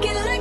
Get like